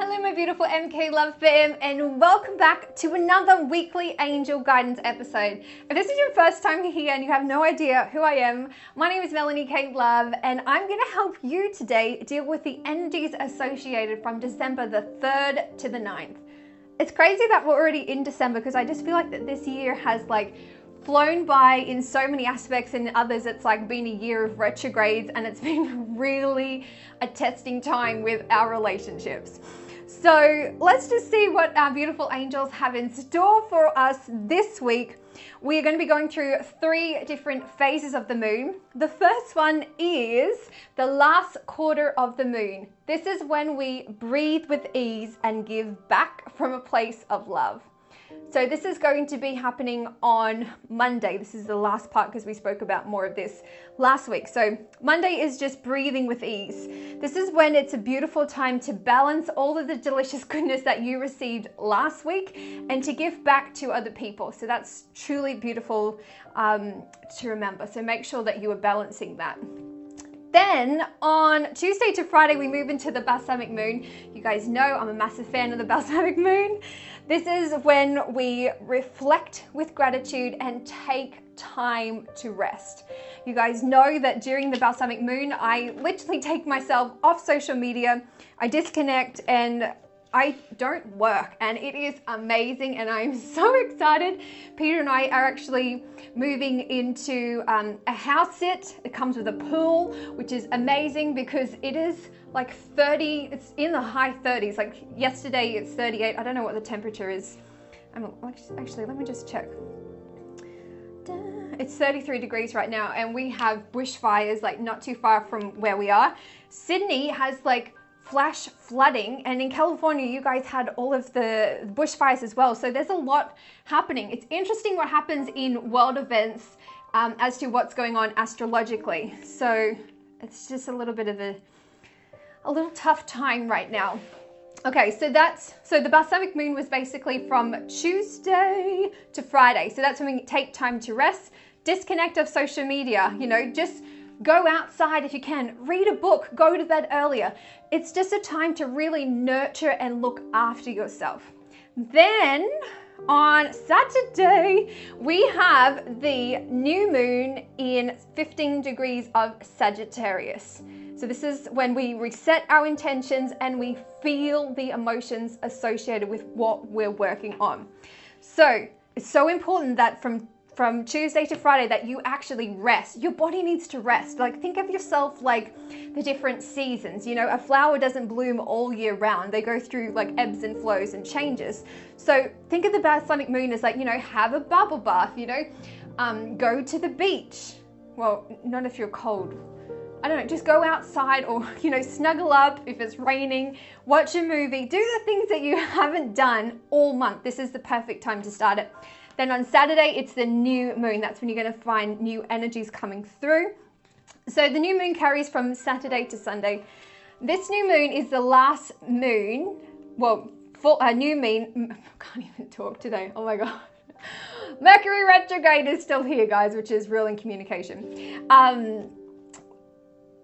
Hello, my beautiful MK Love fam, and welcome back to another weekly angel guidance episode. If this is your first time here and you have no idea who I am, my name is Melanie Kate Love, and I'm going to help you today deal with the energies associated from December the 3rd to the 9th. It's crazy that we're already in December because I just feel like that this year has like flown by in so many aspects and others it's like been a year of retrogrades and it's been really a testing time with our relationships. So let's just see what our beautiful angels have in store for us this week. We are going to be going through three different phases of the moon. The first one is the last quarter of the moon. This is when we breathe with ease and give back from a place of love. So this is going to be happening on Monday. This is the last part because we spoke about more of this last week. So Monday is just breathing with ease. This is when it's a beautiful time to balance all of the delicious goodness that you received last week and to give back to other people. So that's truly beautiful um, to remember. So make sure that you are balancing that. Then on Tuesday to Friday, we move into the balsamic moon. You guys know I'm a massive fan of the balsamic moon. This is when we reflect with gratitude and take time to rest. You guys know that during the balsamic moon, I literally take myself off social media, I disconnect, and I don't work and it is amazing and I'm so excited. Peter and I are actually moving into um, a house sit. It comes with a pool, which is amazing because it is like 30, it's in the high 30s. Like yesterday it's 38. I don't know what the temperature is. I'm, actually, let me just check. It's 33 degrees right now and we have bushfires like not too far from where we are. Sydney has like flash flooding and in California you guys had all of the bushfires as well. So there's a lot happening. It's interesting what happens in world events um, as to what's going on astrologically. So it's just a little bit of a a little tough time right now. Okay so that's so the balsamic moon was basically from Tuesday to Friday. So that's when we take time to rest disconnect of social media you know just Go outside if you can. Read a book. Go to bed earlier. It's just a time to really nurture and look after yourself. Then on Saturday, we have the new moon in 15 degrees of Sagittarius. So, this is when we reset our intentions and we feel the emotions associated with what we're working on. So, it's so important that from from Tuesday to Friday that you actually rest. Your body needs to rest. Like think of yourself like the different seasons. You know, a flower doesn't bloom all year round. They go through like ebbs and flows and changes. So think of the balsamic moon as like, you know, have a bubble bath, you know, um, go to the beach. Well, not if you're cold. I don't know, just go outside or, you know, snuggle up if it's raining, watch a movie, do the things that you haven't done all month. This is the perfect time to start it. Then on Saturday, it's the new moon. That's when you're going to find new energies coming through. So the new moon carries from Saturday to Sunday. This new moon is the last moon, well, full, a uh, new moon, I can't even talk today. Oh my God. Mercury retrograde is still here, guys, which is real in communication. Um,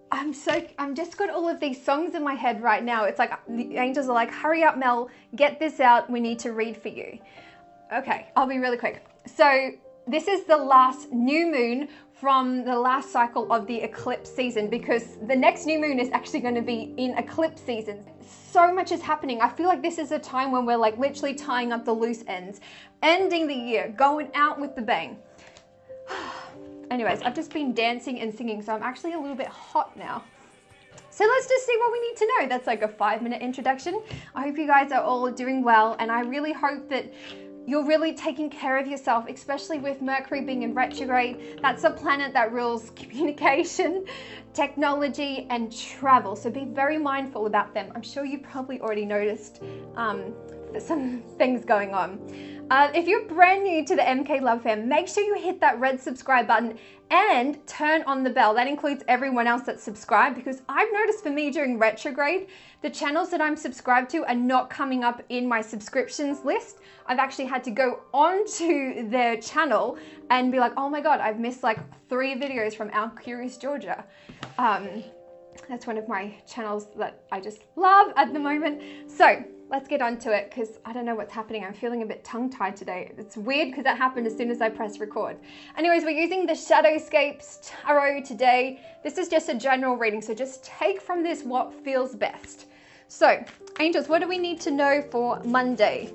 I'm so I'm just got all of these songs in my head right now. It's like the angels are like, "Hurry up, Mel, get this out. We need to read for you." Okay, I'll be really quick. So this is the last new moon from the last cycle of the eclipse season because the next new moon is actually going to be in eclipse season. So much is happening. I feel like this is a time when we're like literally tying up the loose ends, ending the year, going out with the bang. Anyways, I've just been dancing and singing, so I'm actually a little bit hot now. So let's just see what we need to know. That's like a five minute introduction. I hope you guys are all doing well, and I really hope that you're really taking care of yourself, especially with Mercury being in retrograde. That's a planet that rules communication, technology, and travel. So be very mindful about them. I'm sure you probably already noticed um, some things going on. Uh, if you're brand new to the MK Love Fam, make sure you hit that red subscribe button and turn on the bell. That includes everyone else that's subscribed because I've noticed for me during retrograde, the channels that I'm subscribed to are not coming up in my subscriptions list. I've actually had to go onto their channel and be like, oh my God, I've missed like three videos from Our Curious Georgia. Um, That's one of my channels that I just love at the moment. So let's get on to it because I don't know what's happening. I'm feeling a bit tongue tied today. It's weird because that happened as soon as I pressed record. Anyways, we're using the Shadowscapes Tarot today. This is just a general reading, so just take from this what feels best. So, angels, what do we need to know for Monday?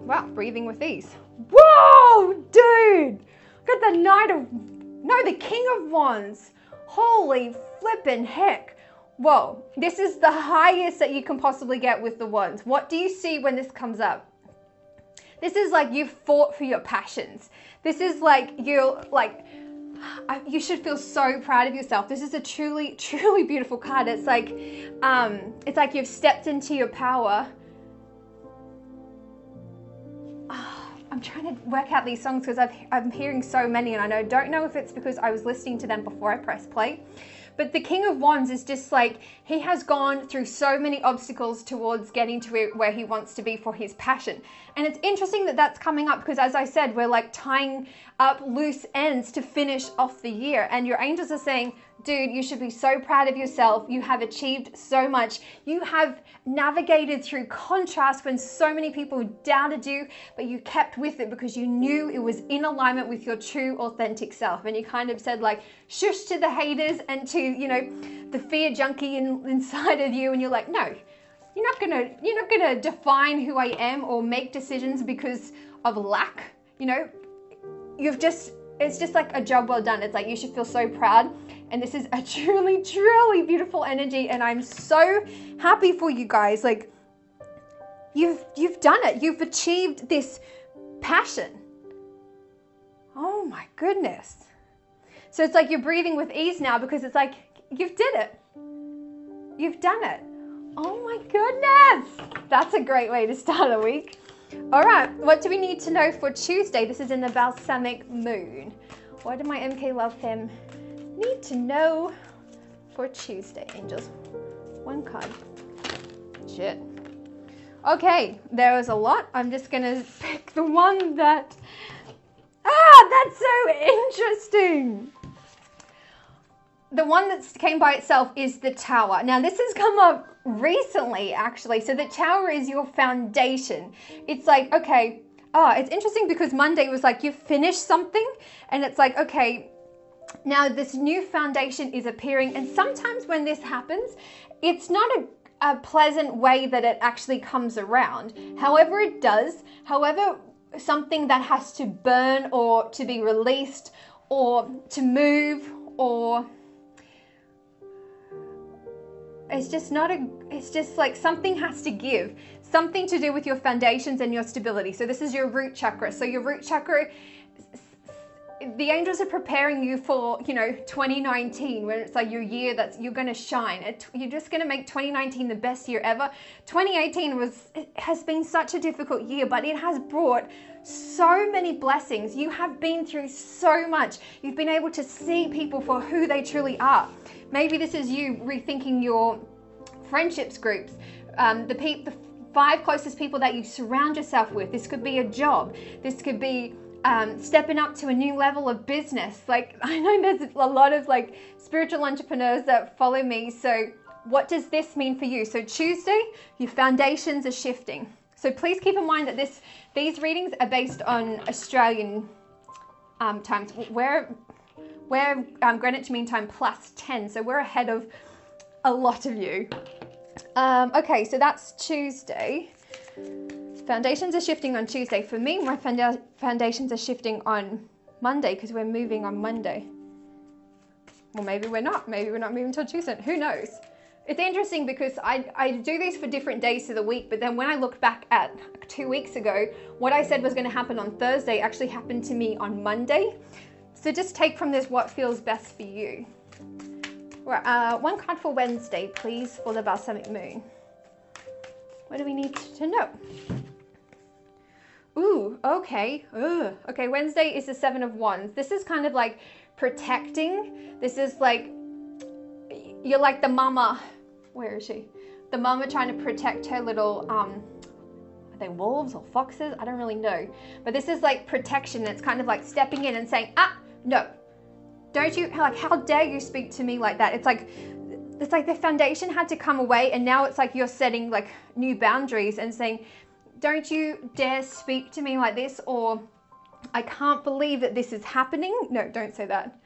Wow, breathing with ease. Whoa, dude! At the Knight of. No, the King of Wands. Holy flippin' heck. Whoa, this is the highest that you can possibly get with the wands. What do you see when this comes up? This is like you've fought for your passions. This is like you're like, you should feel so proud of yourself. This is a truly, truly beautiful card. It's like, um, it's like you've stepped into your power. I'm trying to work out these songs because I've, I'm hearing so many and I know, don't know if it's because I was listening to them before I press play but the King of Wands is just like, he has gone through so many obstacles towards getting to where he wants to be for his passion. And it's interesting that that's coming up because, as I said, we're like tying up loose ends to finish off the year. And your angels are saying, dude, you should be so proud of yourself. You have achieved so much. You have navigated through contrast when so many people doubted you, but you kept with it because you knew it was in alignment with your true, authentic self. And you kind of said, like, shush to the haters and to, you know, the fear junkie in, inside of you. And you're like, no. You're not gonna you're not gonna define who I am or make decisions because of lack. You know, you've just it's just like a job well done. It's like you should feel so proud. And this is a truly, truly beautiful energy. And I'm so happy for you guys. Like you've you've done it. You've achieved this passion. Oh my goodness. So it's like you're breathing with ease now because it's like you've did it. You've done it. Oh my goodness. That's a great way to start a week. All right, what do we need to know for Tuesday? This is in the balsamic moon. What do my MK Love fam need to know for Tuesday, angels? One card. Shit. Okay, there was a lot. I'm just gonna pick the one that. Ah, that's so interesting the one that came by itself is the tower. Now, this has come up recently, actually. So, the tower is your foundation. It's like, okay, oh, it's interesting because Monday was like, you've finished something, and it's like, okay, now this new foundation is appearing. And sometimes when this happens, it's not a a pleasant way that it actually comes around. However, it does, however, something that has to burn or to be released or to move or it's just not a, it's just like something has to give, something to do with your foundations and your stability. So this is your root chakra. So your root chakra, the angels are preparing you for, you know, 2019 when it's like your year that's you're going to shine. You're just going to make 2019 the best year ever. 2018 was has been such a difficult year, but it has brought so many blessings. You have been through so much. You've been able to see people for who they truly are. Maybe this is you rethinking your friendships groups, um, the, pe- the five closest people that you surround yourself with. This could be a job. This could be um, stepping up to a new level of business. Like I know there's a lot of like spiritual entrepreneurs that follow me. So what does this mean for you? So Tuesday, your foundations are shifting. So please keep in mind that this these readings are based on Australian um, times. Where we're um, Greenwich Mean Time plus 10, so we're ahead of a lot of you. Um, okay, so that's Tuesday. Foundations are shifting on Tuesday. For me, my foundations are shifting on Monday because we're moving on Monday. Well, maybe we're not. Maybe we're not moving till Tuesday. Who knows? It's interesting because I, I do these for different days of the week, but then when I look back at two weeks ago, what I said was going to happen on Thursday actually happened to me on Monday. So just take from this what feels best for you. Uh, one card for Wednesday, please, for the balsamic moon. What do we need to know? Ooh, okay. Ugh. Okay, Wednesday is the Seven of Wands. This is kind of like protecting. This is like, you're like the mama. Where is she? The mama trying to protect her little um, are they wolves or foxes? I don't really know. But this is like protection. It's kind of like stepping in and saying, ah, no. Don't you, like, how dare you speak to me like that? It's like it's like the foundation had to come away and now it's like you're setting like new boundaries and saying don't you dare speak to me like this or i can't believe that this is happening no don't say that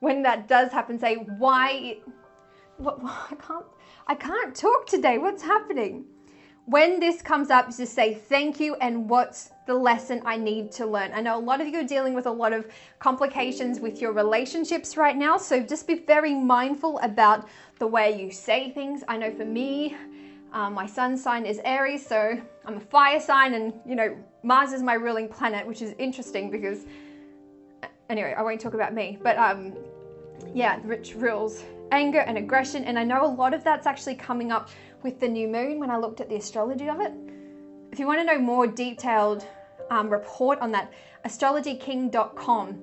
when that does happen say why what, i can't i can't talk today what's happening when this comes up just say thank you and what's the lesson I need to learn. I know a lot of you are dealing with a lot of complications with your relationships right now, so just be very mindful about the way you say things. I know for me, um, my sun sign is Aries, so I'm a fire sign, and you know, Mars is my ruling planet, which is interesting because, anyway, I won't talk about me, but um, yeah, Rich rules anger and aggression, and I know a lot of that's actually coming up with the new moon when I looked at the astrology of it. If you want to know more detailed um, report on that, astrologyking.com.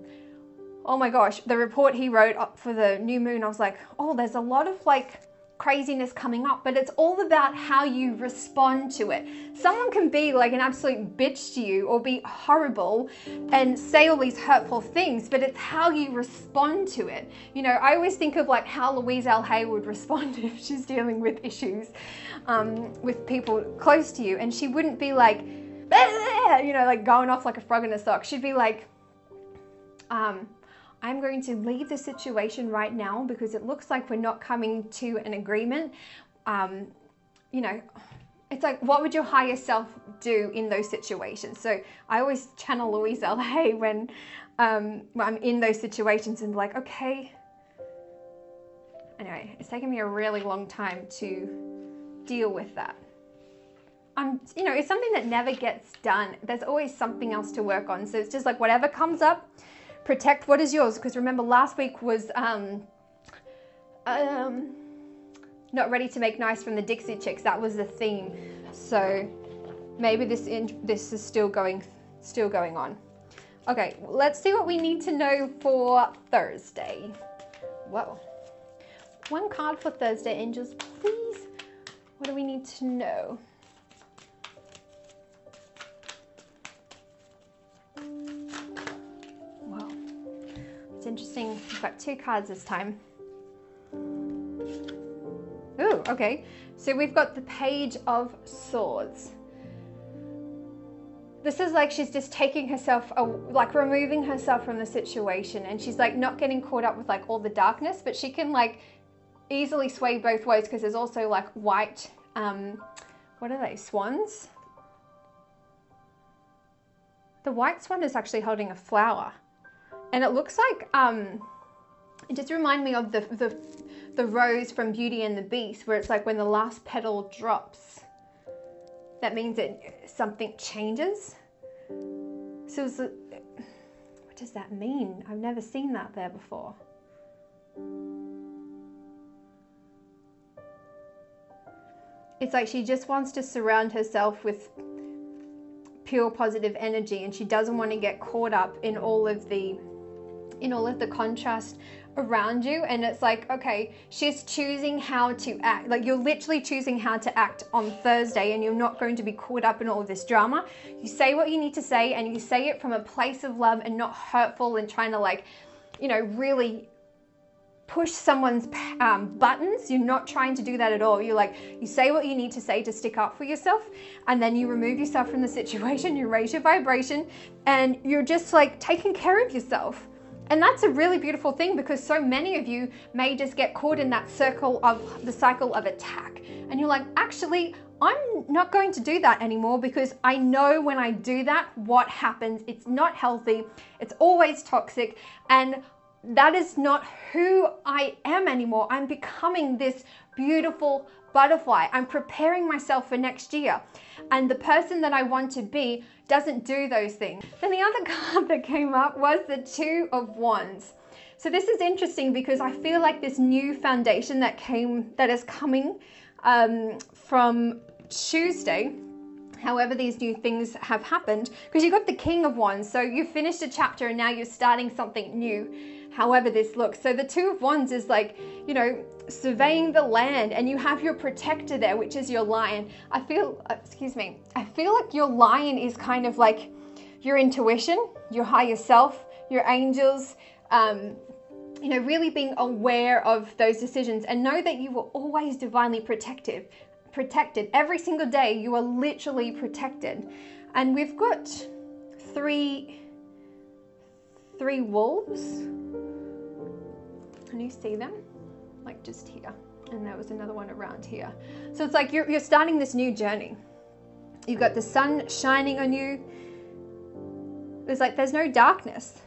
Oh my gosh, the report he wrote up for the new moon, I was like, oh, there's a lot of like craziness coming up, but it's all about how you respond to it. Someone can be like an absolute bitch to you or be horrible and say all these hurtful things, but it's how you respond to it. You know, I always think of like how Louise L. Hay would respond if she's dealing with issues um, with people close to you, and she wouldn't be like, you know, like going off like a frog in a sock. She'd be like, um, I'm going to leave the situation right now because it looks like we're not coming to an agreement. Um, you know, it's like, what would your higher self do in those situations? So I always channel Louise L. Hay when, um, when I'm in those situations and like, okay. Anyway, it's taken me a really long time to deal with that. I'm, you know, it's something that never gets done. There's always something else to work on. So it's just like whatever comes up, protect what is yours. Because remember, last week was um, um, not ready to make nice from the Dixie Chicks. That was the theme. So maybe this in, this is still going still going on. Okay, let's see what we need to know for Thursday. Whoa. One card for Thursday, angels, please. What do we need to know? Interesting. We've got two cards this time. Ooh, okay. So we've got the Page of Swords. This is like she's just taking herself, like removing herself from the situation, and she's like not getting caught up with like all the darkness, but she can like easily sway both ways because there's also like white, um, what are they, swans? The white swan is actually holding a flower. And it looks like, um, it just reminded me of the, the, the rose from Beauty and the Beast, where it's like when the last petal drops, that means that something changes. So what does that mean? I've never seen that there before. It's like she just wants to surround herself with pure positive energy and she doesn't want to get caught up in all of the in all of the contrast around you and it's like okay she's choosing how to act like you're literally choosing how to act on thursday and you're not going to be caught up in all this drama you say what you need to say and you say it from a place of love and not hurtful and trying to like you know really push someone's um, buttons. You're not trying to do that at all. You're like, you say what you need to say to stick up for yourself, and then you remove yourself from the situation, you raise your vibration, and you're just like taking care of yourself. And that's a really beautiful thing because so many of you may just get caught in that circle of the cycle of attack. And you're like, actually, I'm not going to do that anymore because I know when I do that, what happens. It's not healthy, it's always toxic, and that is not who I am anymore. I'm becoming this beautiful butterfly. I'm preparing myself for next year. And the person that I want to be doesn't do those things. Then the other card that came up was the Two of Wands. So this is interesting because I feel like this new foundation that came, that is coming um, from Tuesday, however these new things have happened, because you got the King of Wands. So you finished a chapter and now you're starting something new however this looks. So the Two of Wands is like, you know, surveying the land and you have your protector there, which is your lion. I feel, uh, excuse me, I feel like your lion is kind of like your intuition, your higher self, your angels, um, you know, really being aware of those decisions and know that you were always divinely protected. Protected every single day, you are literally protected. And we've got three three wolves. Can you see them? Like just here. And there was another one around here. So it's like you're, you're starting this new journey. You've got the sun shining on you. It's like there's no darkness.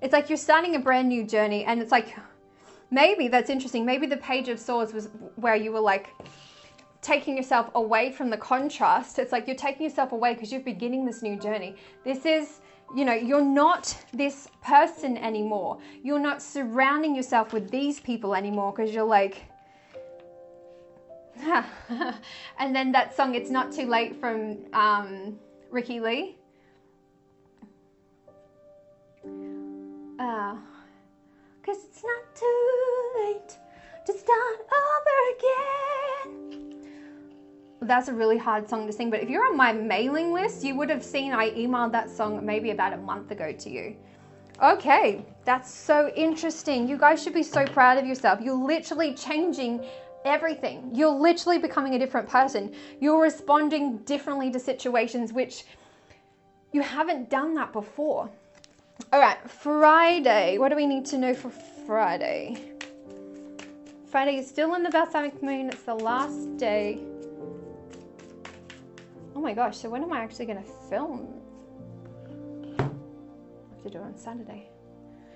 It's like you're starting a brand new journey, and it's like maybe that's interesting. Maybe the Page of Swords was where you were like taking yourself away from the contrast. It's like you're taking yourself away because you're beginning this new journey. This is, you know, you're not this person anymore. You're not surrounding yourself with these people anymore because you're like, and then that song, It's Not Too Late from um, Ricki-Lee. Because uh, it's not too late to start over again. That's a really hard song to sing, but if you're on my mailing list, you would have seen I emailed that song maybe about a month ago to you. Okay, that's so interesting. You guys should be so proud of yourself. You're literally changing everything. You're literally becoming a different person. You're responding differently to situations which you haven't done that before. All right, Friday. What do we need to know for Friday? Friday is still in the balsamic moon. It's the last day. Oh my gosh, so when am I actually going to film? I have to do it on Saturday.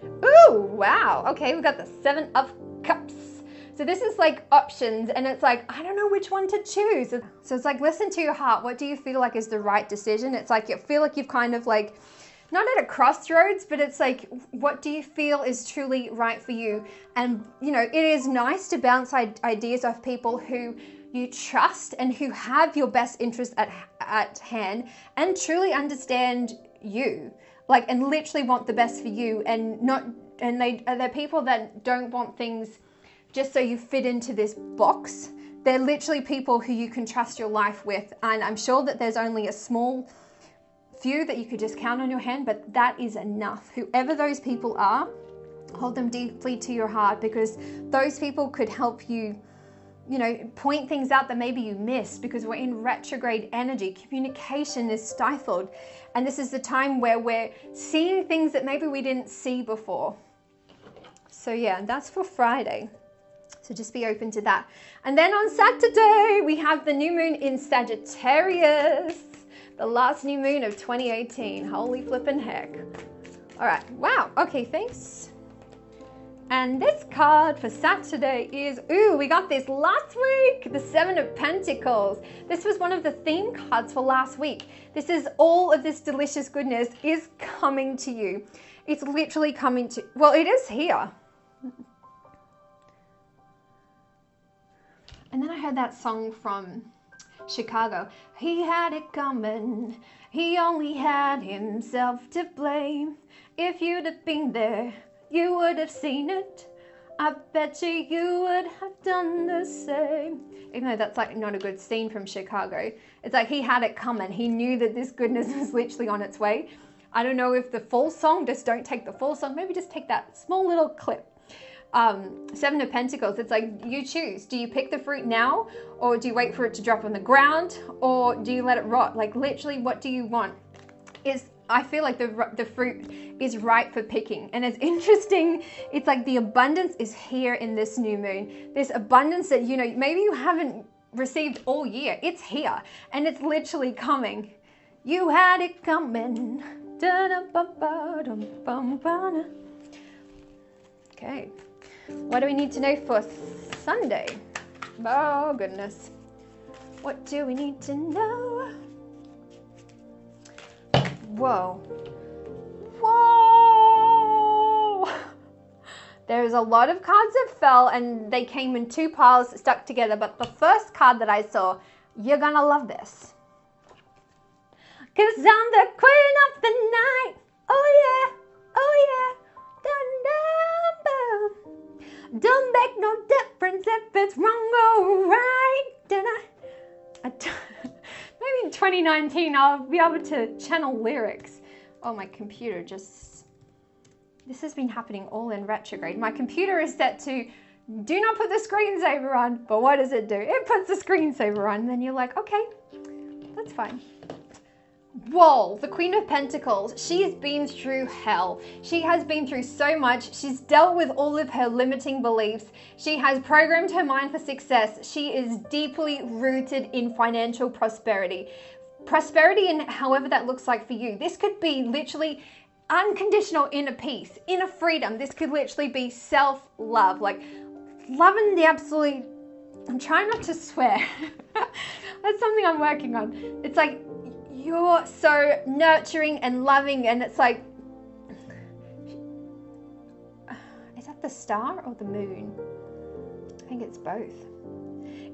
Ooh, wow. Okay, we got the Seven of Cups. So this is like options, and it's like, I don't know which one to choose. So it's like, listen to your heart. What do you feel like is the right decision? It's like, you feel like you've kind of like, not at a crossroads, but it's like, what do you feel is truly right for you? And, you know, it is nice to bounce ideas off people who you trust and who have your best interest at, at hand and truly understand you. Like, and literally want the best for you and not, and they, they're people that don't want things just so you fit into this box. They're literally people who you can trust your life with. And I'm sure that there's only a small few that you could just count on your hand, but that is enough. Whoever those people are, hold them deeply to your heart because those people could help you you know, point things out that maybe you missed because we're in retrograde energy. Communication is stifled. And this is the time where we're seeing things that maybe we didn't see before. So, yeah, that's for Friday. So just be open to that. And then on Saturday, we have the new moon in Sagittarius, the last new moon of 2018. Holy flippin' heck. All right, wow. Okay, thanks. And this card for Saturday is, ooh, we got this last week, the Seven of Pentacles. This was one of the theme cards for last week. This is all of this delicious goodness is coming to you. It's literally coming to, well, it is here. And then I heard that song from Chicago. He had it coming. He only had himself to blame. If you'd have been there, you would have seen it. I bet you you would have done the same. Even though that's like not a good scene from Chicago. It's like he had it coming. He knew that this goodness was literally on its way. I don't know if the full song, just don't take the full song. Maybe just take that small little clip um, Seven of Pentacles, it's like you choose. Do you pick the fruit now, or do you wait for it to drop on the ground, or do you let it rot? Like literally, what do you want? Is I feel like the the fruit is ripe for picking, and it's interesting. It's like the abundance is here in this new moon. This abundance that you know maybe you haven't received all year. It's here, and it's literally coming. You had it coming. Okay. What do we need to know for Sunday? Oh, goodness. What do we need to know? Whoa. Whoa! There's a lot of cards that fell and they came in two piles stuck together, but the first card that I saw, you're gonna love this. Cause I'm the queen of the night. Oh yeah, oh yeah. Dun, dun, dun. Don't make no difference if it's wrong or right. Did I? I Maybe in 2019 I'll be able to channel lyrics. Oh, my computer just this has been happening all in retrograde. My computer is set to do not put the screensaver on, but what does it do? It puts the screensaver on, and then you're like, okay, that's fine. Whoa, the Queen of Pentacles, she's been through hell. She has been through so much. She's dealt with all of her limiting beliefs. She has programmed her mind for success. She is deeply rooted in financial prosperity. Prosperity, and however that looks like for you. This could be literally unconditional inner peace, inner freedom. This could literally be self love, like loving the absolute. I'm trying not to swear. That's something I'm working on. It's like you're so nurturing and loving, and it's like, is that the star or the moon? I think it's both.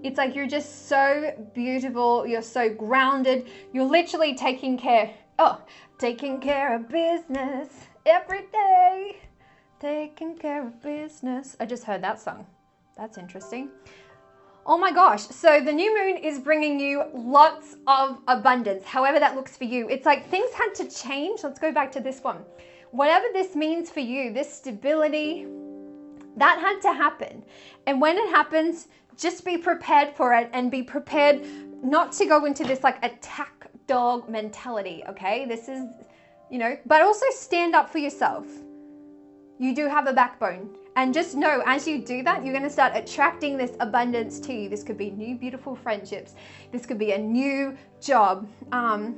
It's like you're just so beautiful, you're so grounded, you're literally taking care. Oh, taking care of business every day. Taking care of business. I just heard that song. That's interesting. Oh my gosh. So the new moon is bringing you lots of abundance, however that looks for you. It's like things had to change. Let's go back to this one. Whatever this means for you, this stability, that had to happen. And when it happens, just be prepared for it and be prepared not to go into this like attack dog mentality, okay? This is, you know, but also stand up for yourself. You do have a backbone. And just know as you do that, you're going to start attracting this abundance to you. This could be new, beautiful friendships. This could be a new job. Um,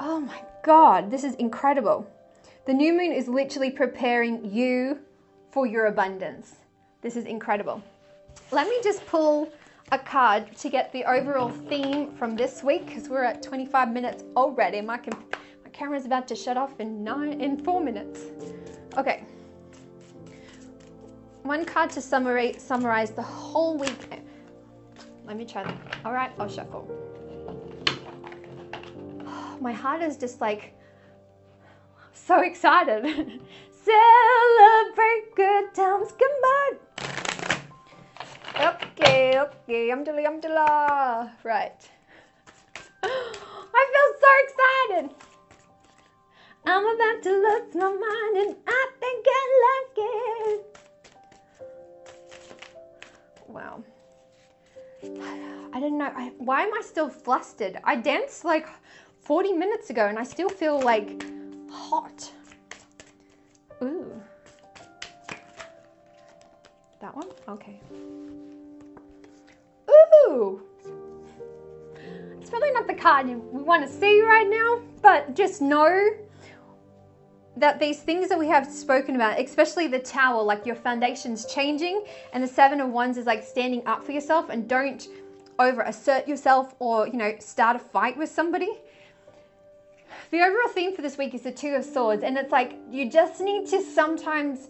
oh my God, this is incredible. The new moon is literally preparing you for your abundance. This is incredible. Let me just pull a card to get the overall theme from this week because we're at 25 minutes already. My, my camera's about to shut off in nine in four minutes. Okay one card to summarize, summarize the whole week. Let me try that. All right, I'll shuffle. My heart is just like so excited. Celebrate good times, come on. Okay, okay, umdala, umdala. Right. I feel so excited. I'm about to lose my mind and I think I like it. Wow. I don't know. I, why am I still flustered? I danced like 40 minutes ago and I still feel like hot. Ooh. That one? Okay. Ooh! It's probably not the card we want to see right now, but just know that these things that we have spoken about, especially the tower, like your foundation's changing, and the seven of wands is like standing up for yourself and don't over assert yourself or, you know, start a fight with somebody. The overall theme for this week is the Two of Swords, and it's like you just need to sometimes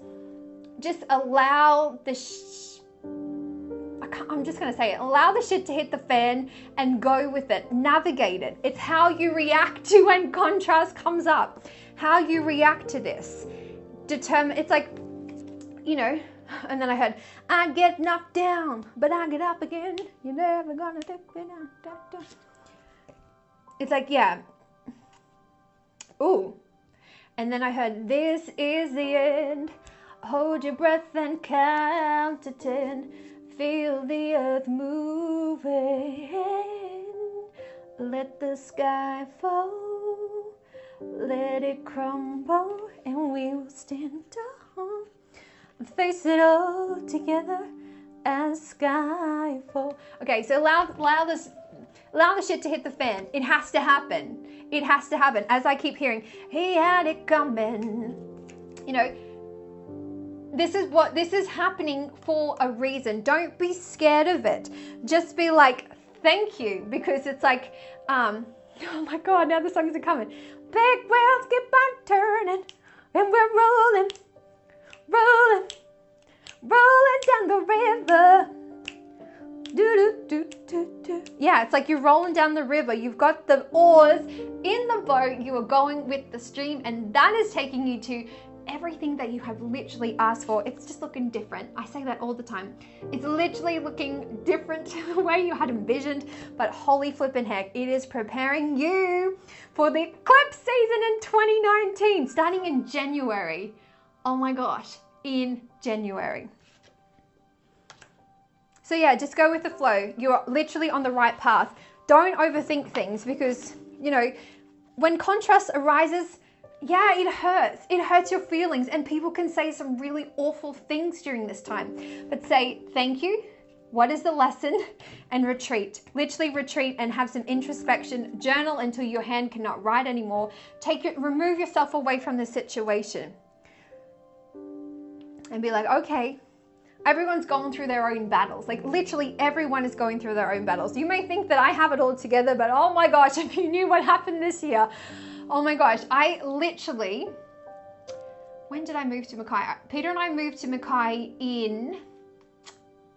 just allow the. Sh- I'm just going to say it. Allow the shit to hit the fan and go with it. Navigate it. It's how you react to when contrast comes up how you react to this. Determine, it's like, you know, and then I heard, I get knocked down, but I get up again. You're never gonna take me down. Da, da. It's like, yeah. Ooh. And then I heard, this is the end. Hold your breath and count to ten. Feel the earth moving. Let the sky fall. Let it crumble and we will stand tall. Face it all together as sky fall. Okay, so allow allow this allow the shit to hit the fan. It has to happen. It has to happen. As I keep hearing, he had it coming. You know, this is what this is happening for a reason. Don't be scared of it. Just be like, thank you, because it's like, um, oh my god, now the songs are coming. Big wheels keep on turning, and we're rolling, rolling, rolling down the river. Do, do, do, Yeah, it's like you're rolling down the river. You've got the oars in the boat. You are going with the stream, and that is taking you to everything that you have literally asked for. It's just looking different. I say that all the time. It's literally looking different to the way you had envisioned, but holy flippin' heck, it is preparing you for the eclipse season in 2019, starting in January. Oh my gosh, in January. So, yeah, just go with the flow. You're literally on the right path. Don't overthink things because, you know, when contrast arises, yeah, it hurts. It hurts your feelings, and people can say some really awful things during this time. But say, thank you. What is the lesson? And retreat. Literally retreat and have some introspection. Journal until your hand cannot write anymore. Take it, remove yourself away from the situation. And be like, okay, everyone's going through their own battles. Like literally everyone is going through their own battles. You may think that I have it all together, but oh my gosh, if you knew what happened this year, Oh my gosh, I literally, when did I move to Mackay? Peter and I moved to Mackay in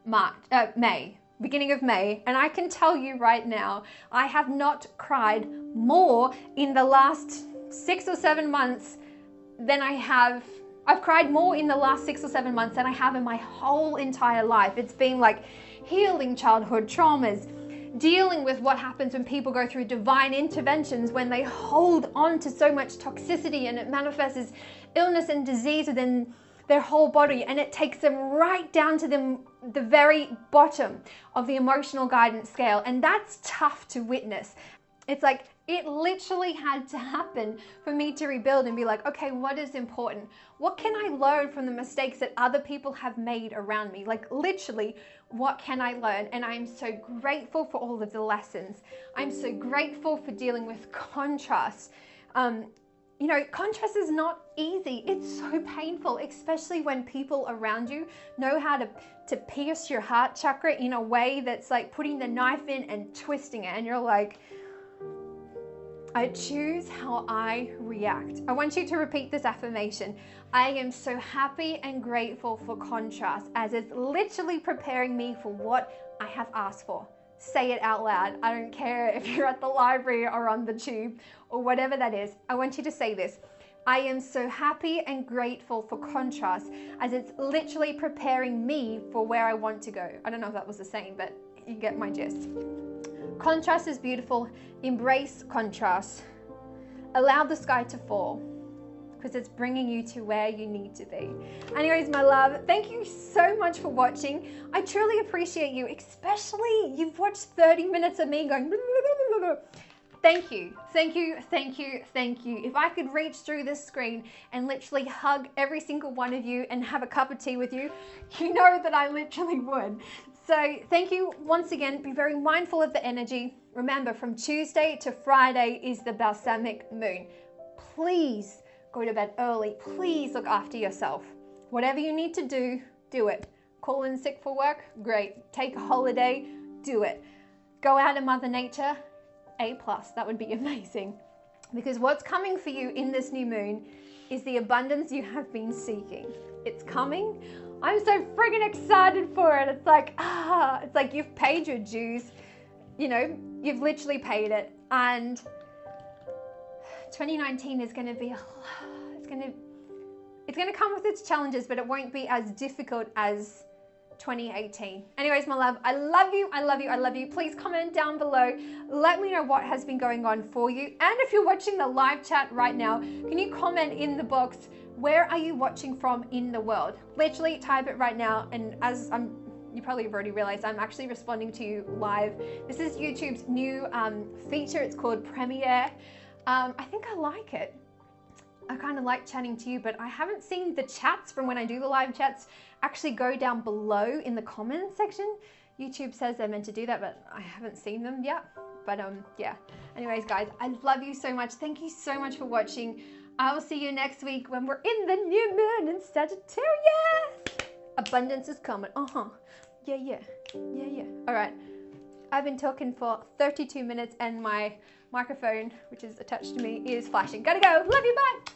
March, uh, May, beginning of May, and I can tell you right now, I have not cried more in the last six or seven months than I have. I've cried more in the last six or seven months than I have in my whole entire life. It's been like healing childhood traumas, dealing with what happens when people go through divine interventions when they hold on to so much toxicity and it manifests as illness and disease within their whole body and it takes them right down to them the very bottom of the emotional guidance scale. And that's tough to witness. It's like it literally had to happen for me to rebuild and be like, okay, what is important? What can I learn from the mistakes that other people have made around me? Like, literally, what can I learn? And I'm so grateful for all of the lessons. I'm so grateful for dealing with contrast. Um, you know, contrast is not easy. It's so painful, especially when people around you know how to, to pierce your heart chakra in a way that's like putting the knife in and twisting it. And you're like, I choose how I react. I want you to repeat this affirmation. I am so happy and grateful for contrast as it's literally preparing me for what I have asked for. Say it out loud. I don't care if you're at the library or on the tube or whatever that is. I want you to say this. I am so happy and grateful for contrast as it's literally preparing me for where I want to go. I don't know if that was the same, but you get my gist. Contrast is beautiful. Embrace contrast. Allow the sky to fall because it's bringing you to where you need to be. Anyways, my love, thank you so much for watching. I truly appreciate you, especially you've watched 30 minutes of me going. Thank you, thank you, thank you, thank you. If I could reach through this screen and literally hug every single one of you and have a cup of tea with you, you know that I literally would. So, thank you once again. Be very mindful of the energy. Remember, from Tuesday to Friday is the balsamic moon. Please go to bed early. Please look after yourself. Whatever you need to do, do it. Call in sick for work? Great. Take a holiday? Do it. Go out in Mother Nature? A plus. That would be amazing. Because what's coming for you in this new moon is the abundance you have been seeking. It's coming. I'm so friggin' excited for it. It's like, ah, it's like you've paid your dues. You know, you've literally paid it. And 2019 is going to be, it's going to, it's going to come with its challenges, but it won't be as difficult as 2018. Anyways, my love, I love you. I love you. I love you. Please comment down below. Let me know what has been going on for you. And if you're watching the live chat right now, can you comment in the box where are you watching from in the world? Literally type it right now. And as I'm, you probably have already realized, I'm actually responding to you live. This is YouTube's new um, feature. It's called Premiere. Um, I think I like it. I kind of like chatting to you, but I haven't seen the chats from when I do the live chats actually go down below in the comments section. YouTube says they're meant to do that, but I haven't seen them yet. But um, yeah. Anyways, guys, I love you so much. Thank you so much for watching. I will see you next week when we're in the new moon in Sagittarius. Abundance is coming. Uh huh. Yeah, yeah. Yeah, yeah. All right. I've been talking for 32 minutes and my microphone, which is attached to me, is flashing. Gotta go. Love you. Bye.